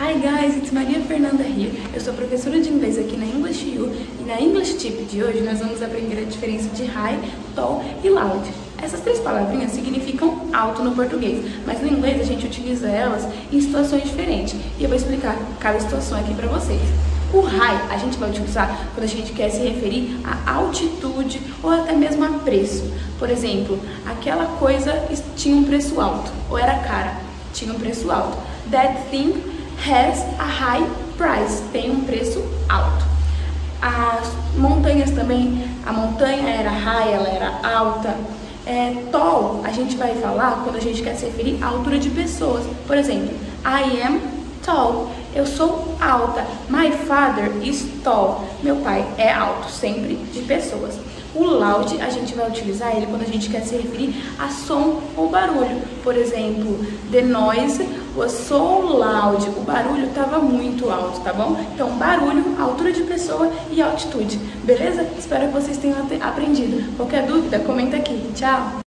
Hi guys, it's Maria Fernanda here. Eu sou professora de inglês aqui na English U e na English Tip de hoje nós vamos aprender a diferença de high, tall e loud. Essas três palavrinhas significam alto no português, mas no inglês a gente utiliza elas em situações diferentes e eu vou explicar cada situação aqui para vocês. O high a gente vai utilizar quando a gente quer se referir a altitude ou até mesmo a preço. Por exemplo, aquela coisa tinha um preço alto ou era cara, tinha um preço alto. That thing has a high price, tem um preço alto. As montanhas também, a montanha era high, ela era alta. É, tall, a gente vai falar quando a gente quer se referir à altura de pessoas. Por exemplo, I am tall, eu sou alta. My father is tall, meu pai é alto, sempre de pessoas. O loud, a gente vai utilizar ele quando a gente quer se referir a som ou barulho. Por exemplo, the noise was so loud. O barulho estava muito alto, tá bom? Então, barulho, altura de pessoa e altitude. Beleza? Espero que vocês tenham aprendido. Qualquer dúvida, comenta aqui. Tchau!